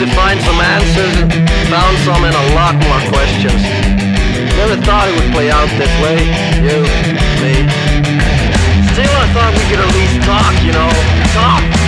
to find some answers and found some and a lot more questions. Never thought it would play out this way, you, me. Still I thought we could at least talk, you know, talk.